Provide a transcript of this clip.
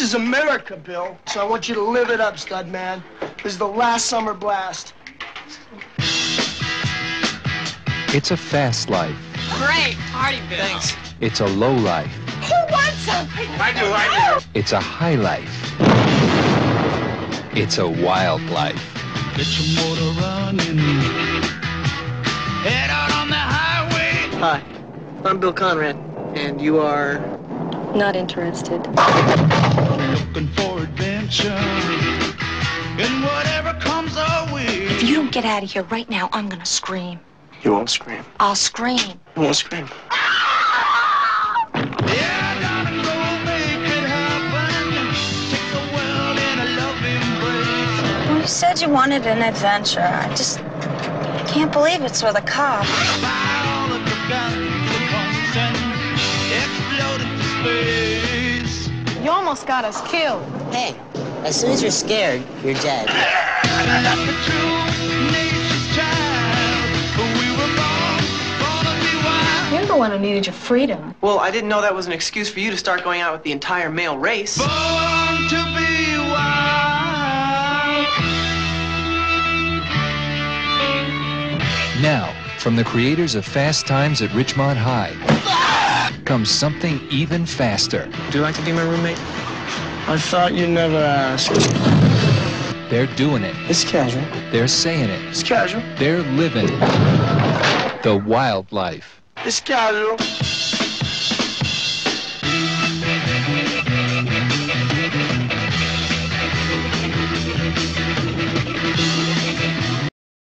This is America, Bill. So I want you to live it up, stud man. This is the last summer blast. It's a fast life. Great party, Bill. Thanks. It's a low life. Who wants something? I do, I do. It's a high life. It's a wild life. Get your motor running. Head out on the highway. Hi, I'm Bill Conrad, and you are. Not interested. Looking for adventure. And whatever comes our way. If you don't get out of here right now, I'm gonna scream. You won't scream. I'll scream. You won't scream. Yeah, darling, go make it happen. Take the world in a loving embrace. Well, you said you wanted an adventure. I just can't believe it's with a cop. Almost got us killed. Hey, as soon as you're scared, you're dead. Like a true nation's child, we were born, born to be wild. You're the one who needed your freedom. Well, I didn't know that was an excuse for you to start going out with the entire male race. Born to be wild. Now, from the creators of Fast Times at Ridgemont High, comes something even faster. Do you like to be my roommate? I thought you never asked. They're doing it. It's casual. They're saying it. It's casual. They're living the wild life. It's casual.